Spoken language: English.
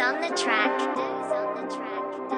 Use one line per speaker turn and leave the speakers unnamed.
on the track. Dez on the track.